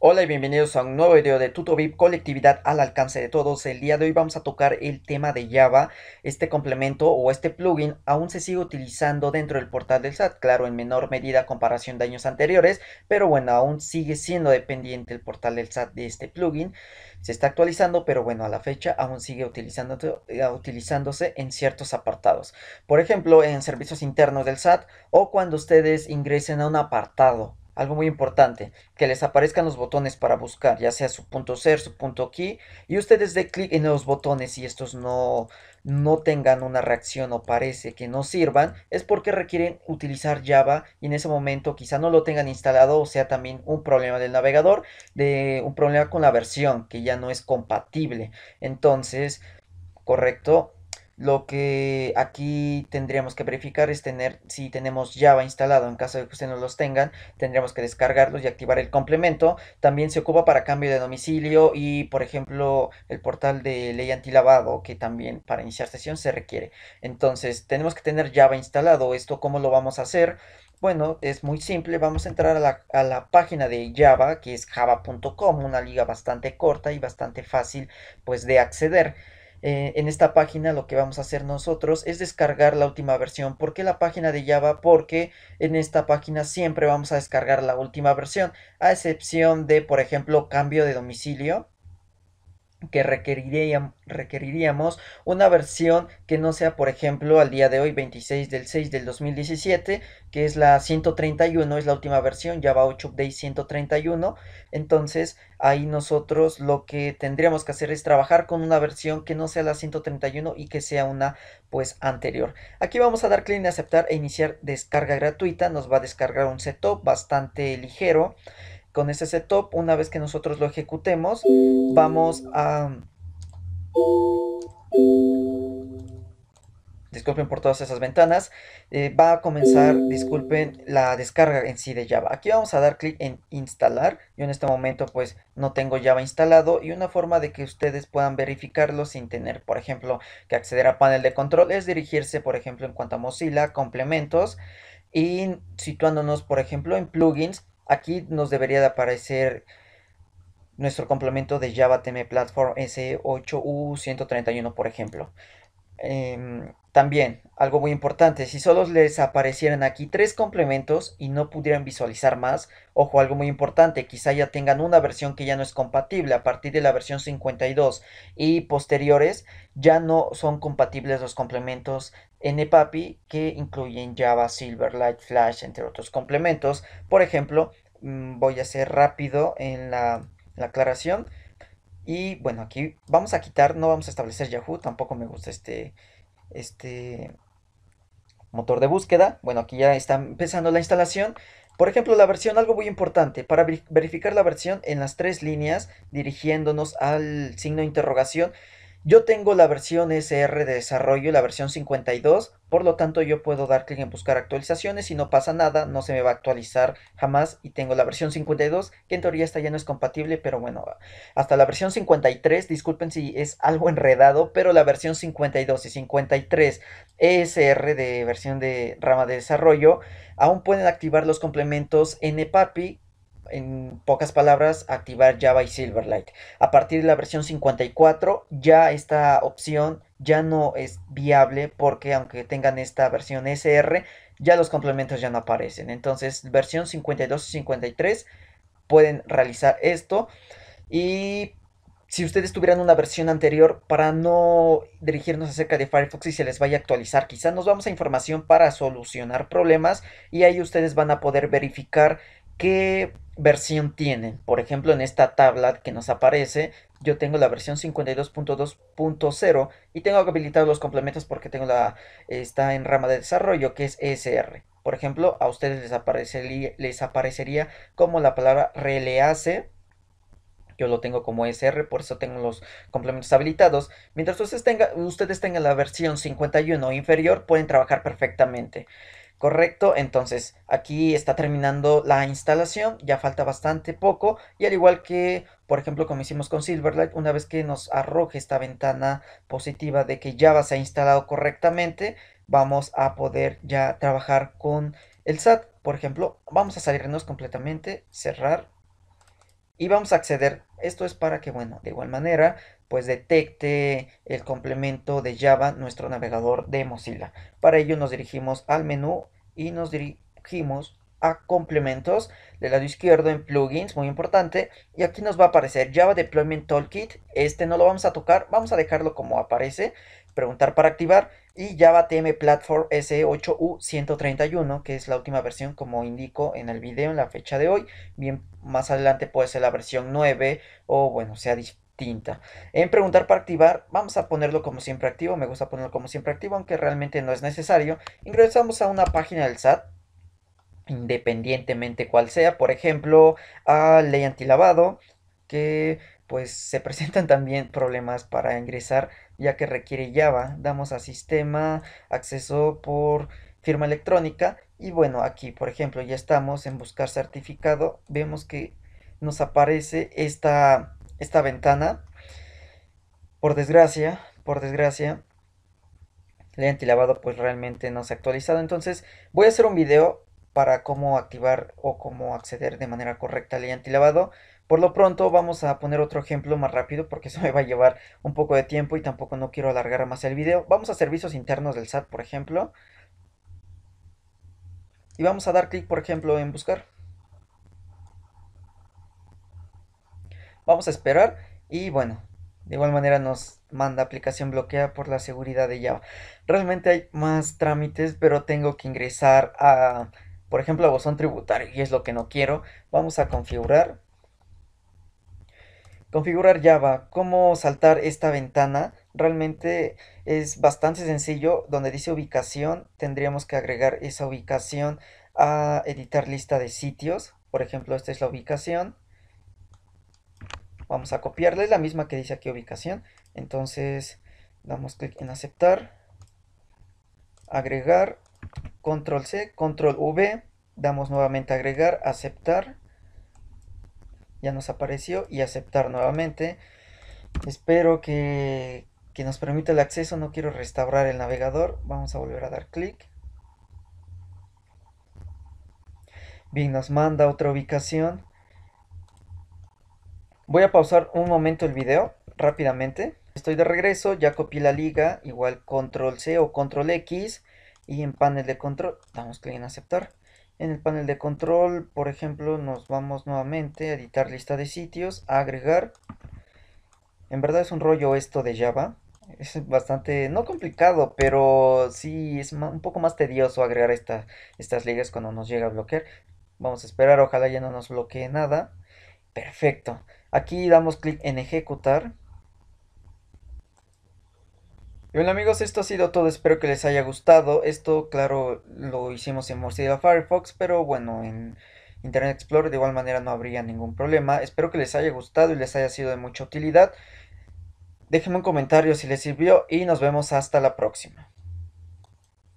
Hola y bienvenidos a un nuevo video de TutoVip Colectividad al alcance de todos. El día de hoy vamos a tocar el tema de Java. Este complemento o este plugin aún se sigue utilizando dentro del portal del SAT, claro, en menor medida comparación de años anteriores, pero bueno, aún sigue siendo dependiente el portal del SAT de este plugin. Se está actualizando, pero bueno, a la fecha aún sigue eh, utilizándose en ciertos apartados. Por ejemplo, en servicios internos del SAT o cuando ustedes ingresen a un apartado algo muy importante, que les aparezcan los botones para buscar, ya sea su punto ser, su punto key, y ustedes den clic en los botones y estos no, no tengan una reacción o parece que no sirvan, es porque requieren utilizar Java y en ese momento quizá no lo tengan instalado o sea también un problema del navegador, de un problema con la versión que ya no es compatible. Entonces, correcto, lo que aquí tendríamos que verificar es tener si tenemos Java instalado. En caso de que ustedes no los tengan, tendríamos que descargarlos y activar el complemento. También se ocupa para cambio de domicilio y, por ejemplo, el portal de ley antilavado, que también para iniciar sesión se requiere. Entonces, tenemos que tener Java instalado. ¿Esto cómo lo vamos a hacer? Bueno, es muy simple. Vamos a entrar a la, a la página de Java, que es java.com, una liga bastante corta y bastante fácil pues de acceder. Eh, en esta página lo que vamos a hacer nosotros es descargar la última versión. ¿Por qué la página de Java? Porque en esta página siempre vamos a descargar la última versión, a excepción de, por ejemplo, cambio de domicilio que requeriríamos una versión que no sea, por ejemplo, al día de hoy, 26 del 6 del 2017, que es la 131, es la última versión, Java 8 Update 131. Entonces, ahí nosotros lo que tendríamos que hacer es trabajar con una versión que no sea la 131 y que sea una, pues, anterior. Aquí vamos a dar clic en aceptar e iniciar descarga gratuita. Nos va a descargar un setup bastante ligero con ese setup, una vez que nosotros lo ejecutemos, vamos a... Disculpen por todas esas ventanas. Eh, va a comenzar, disculpen, la descarga en sí de Java. Aquí vamos a dar clic en instalar. Yo en este momento pues no tengo Java instalado. Y una forma de que ustedes puedan verificarlo sin tener, por ejemplo, que acceder a panel de control es dirigirse, por ejemplo, en cuanto a Mozilla, complementos. Y situándonos, por ejemplo, en plugins, Aquí nos debería de aparecer nuestro complemento de Java TM Platform S8U131, por ejemplo. Em, también, algo muy importante, si solo les aparecieran aquí tres complementos y no pudieran visualizar más, ojo, algo muy importante, quizá ya tengan una versión que ya no es compatible, a partir de la versión 52 y posteriores, ya no son compatibles los complementos NPAPI que incluyen Java, Silverlight, Flash, entre otros complementos. Por ejemplo, mm, voy a hacer rápido en la aclaración. Y bueno, aquí vamos a quitar, no vamos a establecer Yahoo, tampoco me gusta este, este motor de búsqueda. Bueno, aquí ya está empezando la instalación. Por ejemplo, la versión, algo muy importante, para verificar la versión en las tres líneas, dirigiéndonos al signo de interrogación, yo tengo la versión SR de desarrollo, la versión 52, por lo tanto yo puedo dar clic en buscar actualizaciones y no pasa nada, no se me va a actualizar jamás y tengo la versión 52 que en teoría esta ya no es compatible, pero bueno, hasta la versión 53, disculpen si es algo enredado, pero la versión 52 y 53 ESR de versión de rama de desarrollo aún pueden activar los complementos NPAPI en pocas palabras, activar Java y Silverlight. A partir de la versión 54, ya esta opción ya no es viable porque aunque tengan esta versión SR, ya los complementos ya no aparecen. Entonces, versión 52 y 53 pueden realizar esto. Y si ustedes tuvieran una versión anterior, para no dirigirnos acerca de Firefox y se les vaya a actualizar, quizás nos vamos a información para solucionar problemas y ahí ustedes van a poder verificar qué versión tienen. Por ejemplo, en esta tabla que nos aparece, yo tengo la versión 52.2.0 y tengo habilitados los complementos porque tengo la está en rama de desarrollo que es ESR. Por ejemplo, a ustedes les aparecería, como la palabra release yo lo tengo como ESR, por eso tengo los complementos habilitados. Mientras ustedes, ustedes tengan la versión 51 o inferior, pueden trabajar perfectamente. Correcto, entonces aquí está terminando la instalación, ya falta bastante poco y al igual que por ejemplo como hicimos con Silverlight, una vez que nos arroje esta ventana positiva de que Java se ha instalado correctamente, vamos a poder ya trabajar con el SAT. Por ejemplo, vamos a salirnos completamente, cerrar y vamos a acceder. Esto es para que, bueno, de igual manera, pues detecte el complemento de Java nuestro navegador de Mozilla. Para ello nos dirigimos al menú y nos dirigimos a complementos del lado izquierdo en plugins, muy importante, y aquí nos va a aparecer Java Deployment Toolkit, este no lo vamos a tocar, vamos a dejarlo como aparece, preguntar para activar, y Java TM Platform S8U131, que es la última versión como indico en el video en la fecha de hoy, bien más adelante puede ser la versión 9 o bueno, sea distinta. En preguntar para activar, vamos a ponerlo como siempre activo, me gusta ponerlo como siempre activo, aunque realmente no es necesario. Ingresamos a una página del SAT, independientemente cual sea, por ejemplo, a ley antilavado, que pues se presentan también problemas para ingresar, ya que requiere Java. Damos a sistema, acceso por firma electrónica y bueno, aquí por ejemplo ya estamos en buscar certificado, vemos que nos aparece esta, esta ventana. Por desgracia, por desgracia, ley antilavado pues realmente no se ha actualizado, entonces voy a hacer un video para cómo activar o cómo acceder de manera correcta al antilavado. Por lo pronto vamos a poner otro ejemplo más rápido porque eso me va a llevar un poco de tiempo y tampoco no quiero alargar más el video. Vamos a servicios internos del SAT, por ejemplo. Y vamos a dar clic, por ejemplo, en buscar. Vamos a esperar y bueno, de igual manera nos manda aplicación bloqueada por la seguridad de Java. Realmente hay más trámites, pero tengo que ingresar a por ejemplo, a buzón tributario, y es lo que no quiero, vamos a configurar. Configurar Java, cómo saltar esta ventana, realmente es bastante sencillo, donde dice ubicación, tendríamos que agregar esa ubicación a editar lista de sitios, por ejemplo, esta es la ubicación, vamos a copiarle la misma que dice aquí ubicación, entonces damos clic en aceptar, agregar, control C, control V, damos nuevamente agregar, aceptar, ya nos apareció y aceptar nuevamente. Espero que, que nos permita el acceso, no quiero restaurar el navegador, vamos a volver a dar clic. Bien, nos manda otra ubicación. Voy a pausar un momento el video rápidamente. Estoy de regreso, ya copié la liga, igual control C o control X y en panel de control damos clic en aceptar. En el panel de control, por ejemplo, nos vamos nuevamente a editar lista de sitios, a agregar. En verdad es un rollo esto de Java. Es bastante, no complicado, pero sí es un poco más tedioso agregar estas ligas cuando nos llega a bloquear. Vamos a esperar, ojalá ya no nos bloquee nada. Perfecto. Aquí damos clic en ejecutar. Bueno amigos, esto ha sido todo, espero que les haya gustado. Esto, claro, lo hicimos en Mozilla Firefox, pero bueno, en Internet Explorer de igual manera no habría ningún problema. Espero que les haya gustado y les haya sido de mucha utilidad. Déjenme un comentario si les sirvió y nos vemos hasta la próxima.